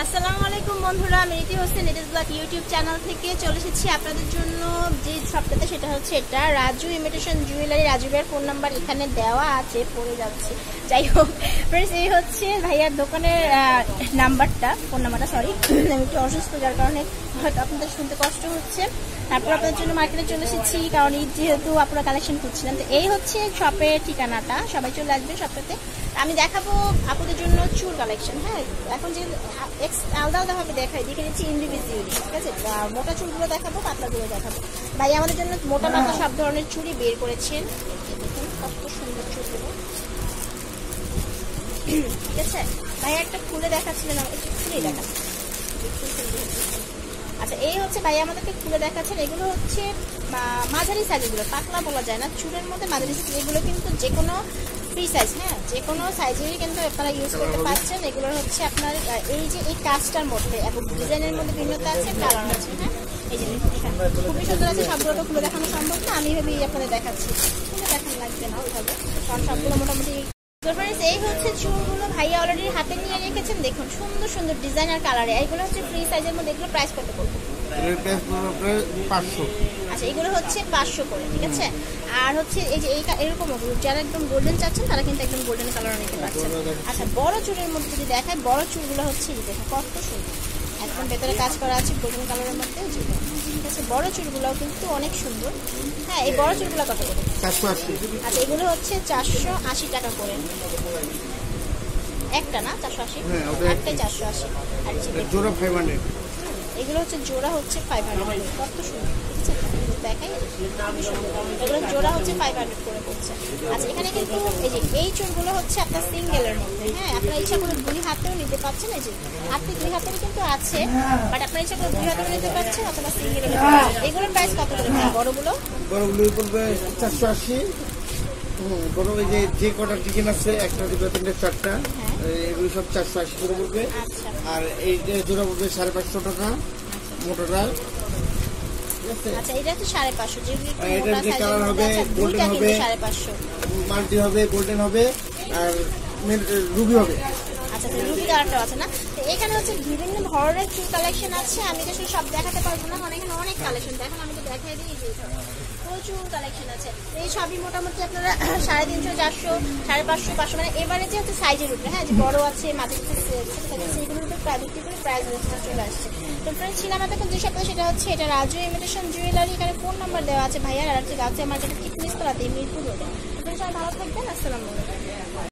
আসসালামু আলাইকুম বন্ধুরা, আমি Riti Hossain. Eat blog YouTube channel থেকে চলে এসেছি আপনাদের জন্য যে শপটাতে সেটা হচ্ছে এটা। Raju imitation jewellery Raju phone number এখানে দেওয়া আছে, পড়ে যাচ্ছে। যাই হোক ফ্রেন্ডস এই হচ্ছে ভাইয়ার দোকানের নাম্বারটা ফোন নাম্বারটা সরি আমি একটু অসুস্থ, যার কারণে হয়তো আপনাদের শুনতে কষ্ট হচ্ছে। তারপর আপনাদের জন্য মার্কেটে চলে এসেছি, কারণ ঈদ যেহেতু আপনারা কালেকশন করছিলেন তো এই হচ্ছে শপের ঠিকানাটা। সবাই চলে আসবে শপটাতে আমি দেখাবো আপনাদের জন্য চুল কালেকশন হ্যাঁ? এখন যে এক্স- আলাদা আলাদাভাবে দেখাই দেখে নিচ্ছি ইন্ডিভিজুয়ালি ঠিক আছে? মোটা চুলগুলো দেখাবো পাতলাগুলো দেখাবো। ভাই আমাদের জন্য মোটা পাতলা সব ধরনের চুড়ি বের করেছেন। কত সুন্দর চুলগুলো ঠিক আছে? ভাই একটা খুলে দেখাচ্ছিলেন একটু দেখাচ্ছি। আচ্ছা এই হচ্ছে ভাই আমাদেরকে খুলে দেখাচ্ছেন। এগুলো হচ্ছে মাঝারি সাইজ এগুলো পাতলা বলা যায় না। চুলের মধ্যে মাঝারি সাইজ এগুলো কিন্তু যে কোনো ফ্রি সাইজ হ্যাঁ? যে কোনো সাইজেরই কিন্তু আপনারা ইউজ করতে পারছেন। এগুলো হচ্ছে আপনার এই যে এই কাজটার মধ্যে এবং ডিজাইনের মধ্যে ভিন্নতা আছে কালার আছে হ্যাঁ? এই যে হ্যাঁ, খুবই সুন্দর আছে সবগুলো খুলে দেখানো সম্ভব না। আমি ভেবেই আপনাদের দেখাচ্ছি। দেখানো লাগবে না ওইভাবে। কারণ সবগুলো মোটামুটি এই হচ্ছে চুলগুলো ভাইয়া অলরেডি হাতে নিয়ে রেখেছেন। দেখুন সুন্দর সুন্দর ডিজাইন আর কালারে এগুলো হচ্ছে ফ্রি সাইজের মধ্যে এগুলো প্রাইস কত পড়বে? পাঁচশো। আচ্ছা এগুলো হচ্ছে পাঁচশো করে ঠিক আছে? আর হচ্ছে এই যে এই এরকম যারা একদম গোল্ডেন চাচ্ছেন তারা কিন্তু একদম গোল্ডেন কালার নিতে পারছেন। আচ্ছা বড় চুলের মধ্যে যদি দেখায় বড় চুলগুলো হচ্ছে এই দেখো কত সুন্দর। একদম ভেতরে কাজ করা আছে গোল্ডেন কালারের মধ্যে ঠিক আছে বড় চুলগুলোও কিন্তু অনেক সুন্দর। হ্যাঁ এই বড় চুলগুলো কত করে? আচ্ছা এগুলো হচ্ছে চারশো আশি টাকা করে। একটা না চারশো আশি? হ্যাঁ, একটাই চারশো আশি। আর এই জোড়া ফাইভ হান্ড্রেড এগুলো হচ্ছে জোড়া হচ্ছে ফাইভ হান্ড্রেড কত সুন্দর ঠিক আছে? সুন্দর এগুলো জোড়া হচ্ছে ফাইভ হান্ড্রেড করে পড়ছে। আচ্ছা এখানে কিন্তু এই যে এই চুলগুলো হচ্ছে আপনার সিঙ্গেলের মধ্যে হ্যাঁ? আপনার ইচ্ছা করে দুই হাতেও নিতে পারছেন এই যে হাতে দুই হাতের কিন্তু আছে বাট আপনার ইচ্ছা করে দুই হাতেও নিতে পারছেন অথবা পারছেন। এগুলোর প্রাইস কত করে বড়গুলো? বড়গুলো পড়বে চারশো আশি। বড় ওই যে যে কটা চিকেন আছে একটা দুটো তিনটে চারটা এগুলো সব চারশো আশি করে পড়বে। আচ্ছা। আর এই যে জোড়া পড়বে সাড়ে পাঁচশো টাকা মোটরটা আছে আচ্ছা এটা হচ্ছে সাড়ে পাঁচশো। যেগুলো যে সাইজের হবে, golden কিন্তু হবে। সাড়ে পাঁচশো। মাল্টি হবে গোল্ডেন হবে আর রুবি হবে। তো রুবি কালারটাও আছে না? তো এখানে হচ্ছে বিভিন্ন ধরনের চুল কালেকশন আছে আমি তো সব দেখাতে পারব না কারণ এখানে অনেক কালেকশন দেখেন আমি তো দেখাই দিই যে প্রচুর কালেকশন আছে। এই সবই মোটামুটি আপনারা সাড়ে তিনশো চারশো সাড়ে পাঁচশো পাঁচশো মানে এবারে যে হচ্ছে সাইজের হ্যাঁ যে বড় আছে চলে আসছে। তো যে সেটা হচ্ছে এটা রাজু জুয়েলারি এখানে দেওয়া আছে ভাইয়ার আর হচ্ছে গাছে friends, সবাই ভালো থাকবেন